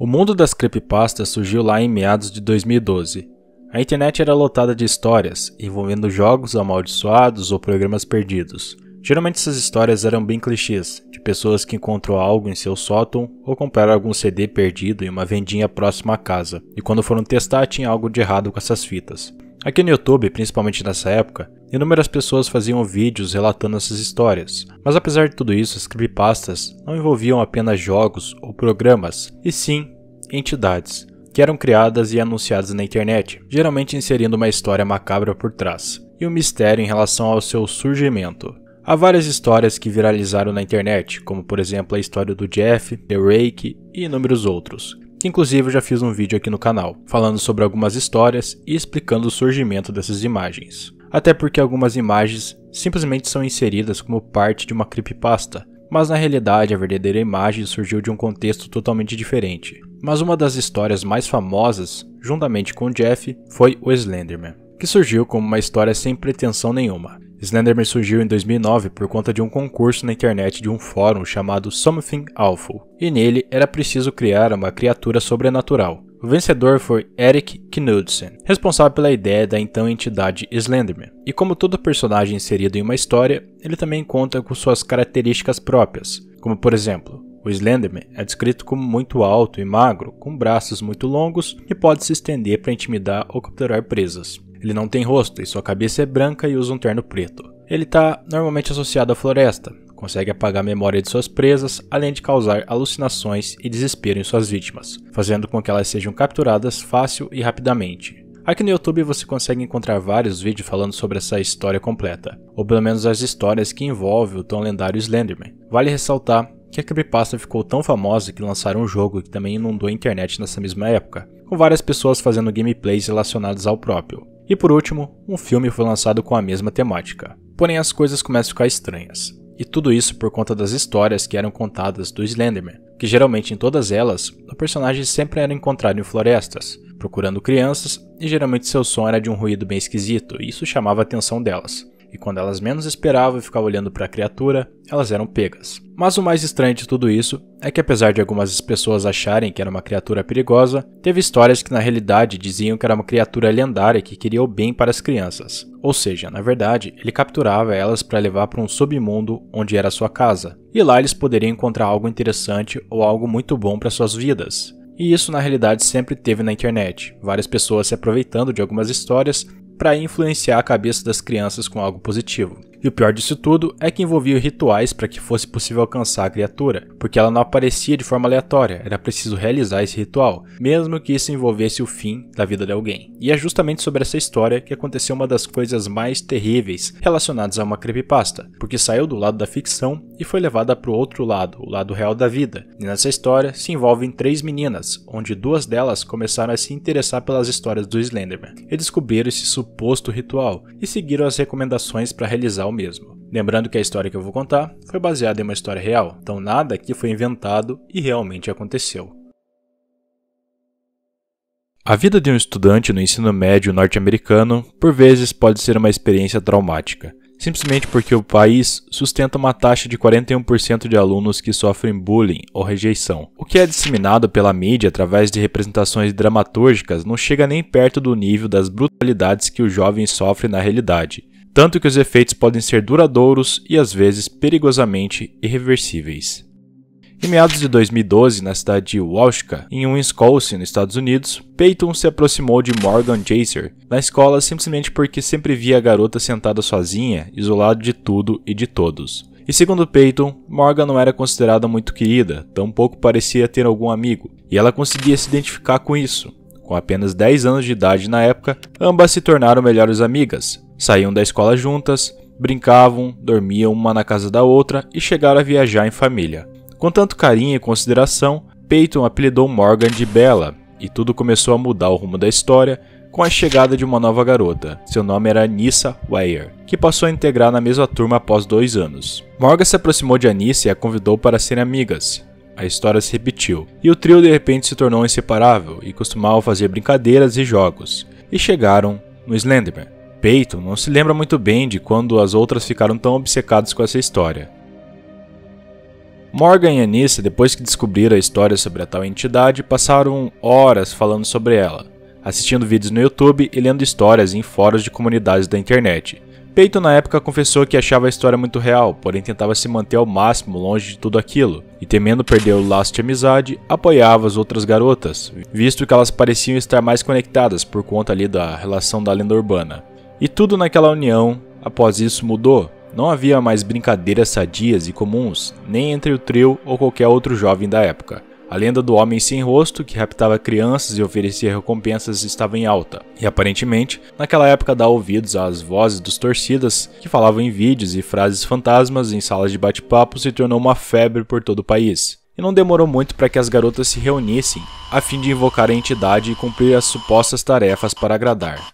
O mundo das creepypastas surgiu lá em meados de 2012. A internet era lotada de histórias envolvendo jogos amaldiçoados ou programas perdidos. Geralmente essas histórias eram bem clichês, de pessoas que encontrou algo em seu sótão ou compraram algum CD perdido em uma vendinha próxima à casa, e quando foram testar tinha algo de errado com essas fitas. Aqui no YouTube, principalmente nessa época, inúmeras pessoas faziam vídeos relatando essas histórias, mas apesar de tudo isso, as creepypastas não envolviam apenas jogos ou programas, e sim entidades, que eram criadas e anunciadas na internet, geralmente inserindo uma história macabra por trás, e um mistério em relação ao seu surgimento. Há várias histórias que viralizaram na internet, como por exemplo a história do Jeff, The Rake e inúmeros outros, que inclusive eu já fiz um vídeo aqui no canal, falando sobre algumas histórias e explicando o surgimento dessas imagens. Até porque algumas imagens simplesmente são inseridas como parte de uma creepypasta, mas na realidade a verdadeira imagem surgiu de um contexto totalmente diferente. Mas uma das histórias mais famosas, juntamente com Jeff, foi o Slenderman, que surgiu como uma história sem pretensão nenhuma. Slenderman surgiu em 2009 por conta de um concurso na internet de um fórum chamado Something Awful, e nele era preciso criar uma criatura sobrenatural. O vencedor foi Eric Knudsen, responsável pela ideia da então entidade Slenderman. E como todo personagem inserido em uma história, ele também conta com suas características próprias, como por exemplo, o Slenderman é descrito como muito alto e magro, com braços muito longos e pode se estender para intimidar ou capturar presas. Ele não tem rosto e sua cabeça é branca e usa um terno preto. Ele está normalmente associado à floresta, consegue apagar a memória de suas presas, além de causar alucinações e desespero em suas vítimas, fazendo com que elas sejam capturadas fácil e rapidamente. Aqui no YouTube você consegue encontrar vários vídeos falando sobre essa história completa, ou pelo menos as histórias que envolvem o tão lendário Slenderman. Vale ressaltar que a creepypasta ficou tão famosa que lançaram um jogo que também inundou a internet nessa mesma época, com várias pessoas fazendo gameplays relacionados ao próprio. E por último, um filme foi lançado com a mesma temática. Porém, as coisas começam a ficar estranhas. E tudo isso por conta das histórias que eram contadas do Slenderman, que geralmente em todas elas, o personagem sempre era encontrado em florestas, procurando crianças, e geralmente seu som era de um ruído bem esquisito, e isso chamava a atenção delas e quando elas menos esperavam e ficavam olhando para a criatura, elas eram pegas. Mas o mais estranho de tudo isso é que apesar de algumas pessoas acharem que era uma criatura perigosa, teve histórias que na realidade diziam que era uma criatura lendária que queria o bem para as crianças. Ou seja, na verdade, ele capturava elas para levar para um submundo onde era sua casa. E lá eles poderiam encontrar algo interessante ou algo muito bom para suas vidas. E isso na realidade sempre teve na internet, várias pessoas se aproveitando de algumas histórias para influenciar a cabeça das crianças com algo positivo. E o pior disso tudo é que envolvia rituais para que fosse possível alcançar a criatura, porque ela não aparecia de forma aleatória, era preciso realizar esse ritual, mesmo que isso envolvesse o fim da vida de alguém. E é justamente sobre essa história que aconteceu uma das coisas mais terríveis relacionadas a uma creepypasta, porque saiu do lado da ficção e foi levada para o outro lado, o lado real da vida. E nessa história se envolvem três meninas, onde duas delas começaram a se interessar pelas histórias do Slenderman e descobriram esse suposto ritual e seguiram as recomendações para realizar o mesmo. Lembrando que a história que eu vou contar foi baseada em uma história real, então nada aqui foi inventado e realmente aconteceu. A vida de um estudante no ensino médio norte-americano, por vezes, pode ser uma experiência traumática, simplesmente porque o país sustenta uma taxa de 41% de alunos que sofrem bullying ou rejeição. O que é disseminado pela mídia através de representações dramatúrgicas não chega nem perto do nível das brutalidades que o jovem sofre na realidade tanto que os efeitos podem ser duradouros e às vezes perigosamente irreversíveis. Em meados de 2012, na cidade de Washka, em Wisconsin, nos Estados Unidos, Peyton se aproximou de Morgan Jaser na escola simplesmente porque sempre via a garota sentada sozinha, isolada de tudo e de todos. E segundo Peyton, Morgan não era considerada muito querida, tampouco parecia ter algum amigo, e ela conseguia se identificar com isso. Com apenas 10 anos de idade na época, ambas se tornaram melhores amigas, Saíam da escola juntas, brincavam, dormiam uma na casa da outra e chegaram a viajar em família. Com tanto carinho e consideração, Peyton apelidou Morgan de Bella, e tudo começou a mudar o rumo da história com a chegada de uma nova garota. Seu nome era Anissa Weyer, que passou a integrar na mesma turma após dois anos. Morgan se aproximou de Anissa e a convidou para serem amigas. A história se repetiu, e o trio de repente se tornou inseparável e costumavam fazer brincadeiras e jogos. E chegaram no Slenderman. Peyton não se lembra muito bem de quando as outras ficaram tão obcecadas com essa história. Morgan e Anissa, depois que descobriram a história sobre a tal entidade, passaram horas falando sobre ela, assistindo vídeos no YouTube e lendo histórias em fóruns de comunidades da internet. Peyton na época confessou que achava a história muito real, porém tentava se manter ao máximo longe de tudo aquilo, e temendo perder o laço de amizade, apoiava as outras garotas, visto que elas pareciam estar mais conectadas por conta ali da relação da lenda urbana. E tudo naquela união, após isso, mudou. Não havia mais brincadeiras sadias e comuns, nem entre o trio ou qualquer outro jovem da época. A lenda do homem sem rosto, que raptava crianças e oferecia recompensas, estava em alta. E aparentemente, naquela época dá ouvidos às vozes dos torcidas que falavam em vídeos e frases fantasmas em salas de bate-papo se tornou uma febre por todo o país. E não demorou muito para que as garotas se reunissem, a fim de invocar a entidade e cumprir as supostas tarefas para agradar.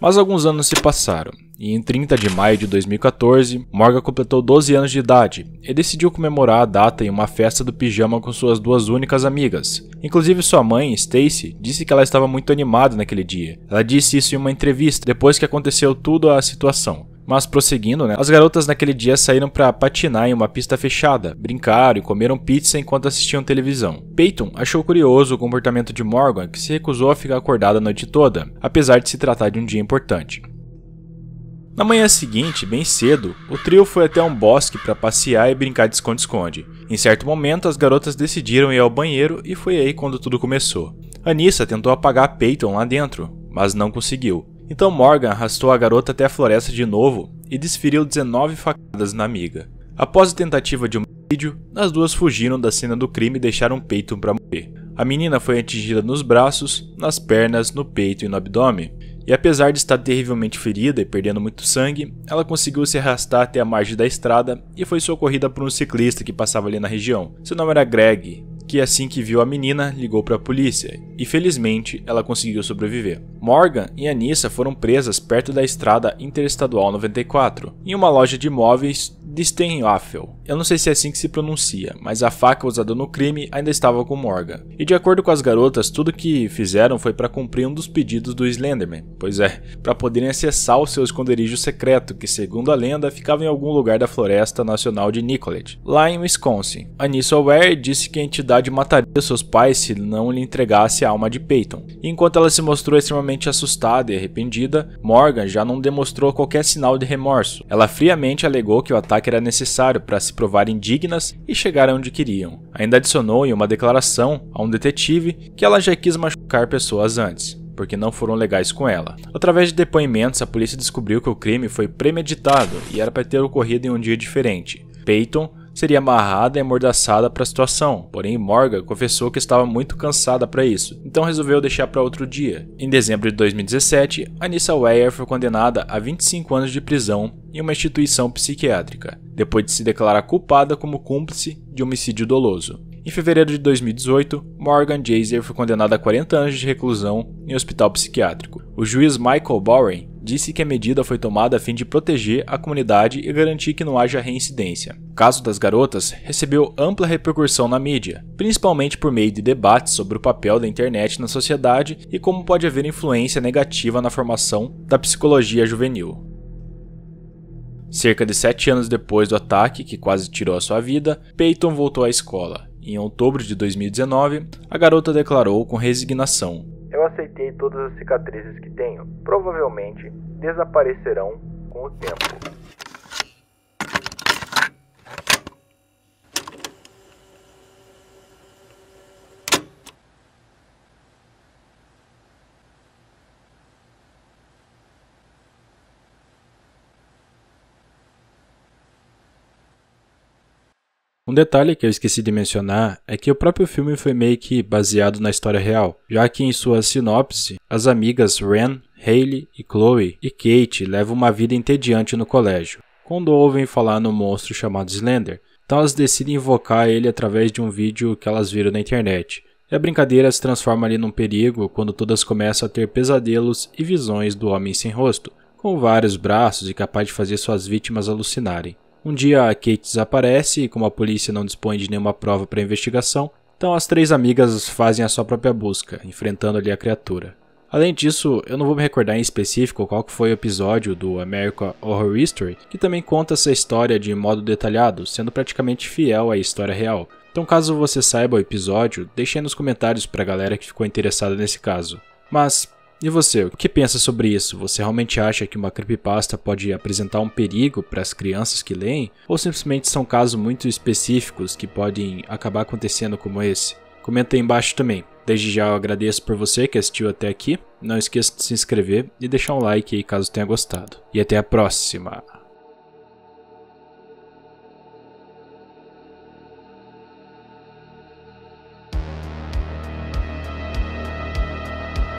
Mas alguns anos se passaram, e em 30 de maio de 2014, Morgan completou 12 anos de idade e decidiu comemorar a data em uma festa do pijama com suas duas únicas amigas. Inclusive sua mãe, Stacy, disse que ela estava muito animada naquele dia. Ela disse isso em uma entrevista depois que aconteceu tudo a situação. Mas prosseguindo, né, as garotas naquele dia saíram para patinar em uma pista fechada, brincaram e comeram pizza enquanto assistiam televisão. Peyton achou curioso o comportamento de Morgan, que se recusou a ficar acordada a noite toda, apesar de se tratar de um dia importante. Na manhã seguinte, bem cedo, o trio foi até um bosque para passear e brincar de esconde-esconde. Em certo momento, as garotas decidiram ir ao banheiro e foi aí quando tudo começou. Anissa tentou apagar Peyton lá dentro, mas não conseguiu. Então Morgan arrastou a garota até a floresta de novo e desferiu 19 facadas na amiga. Após a tentativa de homicídio, as duas fugiram da cena do crime e deixaram Peyton para morrer. A menina foi atingida nos braços, nas pernas, no peito e no abdômen, e apesar de estar terrivelmente ferida e perdendo muito sangue, ela conseguiu se arrastar até a margem da estrada e foi socorrida por um ciclista que passava ali na região. Seu nome era Greg, que assim que viu a menina, ligou para a polícia, e felizmente ela conseguiu sobreviver. Morgan e Anissa foram presas perto da estrada Interestadual 94, em uma loja de imóveis de Steinwaffel. Eu não sei se é assim que se pronuncia, mas a faca usada no crime ainda estava com Morgan. E de acordo com as garotas, tudo que fizeram foi para cumprir um dos pedidos do Slenderman, pois é, para poderem acessar o seu esconderijo secreto, que segundo a lenda ficava em algum lugar da Floresta Nacional de Nicollet, lá em Wisconsin. Anissa Ware disse que a entidade mataria seus pais se não lhe entregasse a alma de Peyton. Enquanto ela se mostrou extremamente assustada e arrependida, Morgan já não demonstrou qualquer sinal de remorso. Ela friamente alegou que o ataque que era necessário para se provarem dignas e chegar onde queriam. Ainda adicionou em uma declaração a um detetive que ela já quis machucar pessoas antes porque não foram legais com ela. Através de depoimentos, a polícia descobriu que o crime foi premeditado e era para ter ocorrido em um dia diferente. Peyton seria amarrada e amordaçada para a situação, porém Morgan confessou que estava muito cansada para isso, então resolveu deixar para outro dia. Em dezembro de 2017, Anissa Weyer foi condenada a 25 anos de prisão em uma instituição psiquiátrica, depois de se declarar culpada como cúmplice de homicídio doloso. Em fevereiro de 2018, Morgan Jaser foi condenado a 40 anos de reclusão em hospital psiquiátrico. O juiz Michael Bowen disse que a medida foi tomada a fim de proteger a comunidade e garantir que não haja reincidência. O caso das garotas recebeu ampla repercussão na mídia, principalmente por meio de debates sobre o papel da internet na sociedade e como pode haver influência negativa na formação da psicologia juvenil. Cerca de sete anos depois do ataque, que quase tirou a sua vida, Peyton voltou à escola. Em outubro de 2019, a garota declarou com resignação: Eu aceitei todas as cicatrizes que tenho. Provavelmente desaparecerão com o tempo. Um detalhe que eu esqueci de mencionar é que o próprio filme foi meio que baseado na história real, já que em sua sinopse, as amigas Ren, Hayley e Chloe e Kate levam uma vida entediante no colégio, quando ouvem falar no monstro chamado Slender. Então elas decidem invocar ele através de um vídeo que elas viram na internet. E a brincadeira se transforma ali num perigo quando todas começam a ter pesadelos e visões do homem sem rosto, com vários braços e capaz de fazer suas vítimas alucinarem. Um dia Kate desaparece e, como a polícia não dispõe de nenhuma prova para a investigação, então as três amigas fazem a sua própria busca, enfrentando ali a criatura. Além disso, eu não vou me recordar em específico qual foi o episódio do American Horror History que também conta essa história de modo detalhado, sendo praticamente fiel à história real. Então, caso você saiba o episódio, deixe aí nos comentários pra galera que ficou interessada nesse caso. Mas, e você, o que pensa sobre isso? Você realmente acha que uma creepypasta pode apresentar um perigo para as crianças que leem? Ou simplesmente são casos muito específicos que podem acabar acontecendo como esse? Comenta aí embaixo também. Desde já eu agradeço por você que assistiu até aqui. Não esqueça de se inscrever e deixar um like aí caso tenha gostado. E até a próxima!